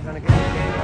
I'm gonna get the.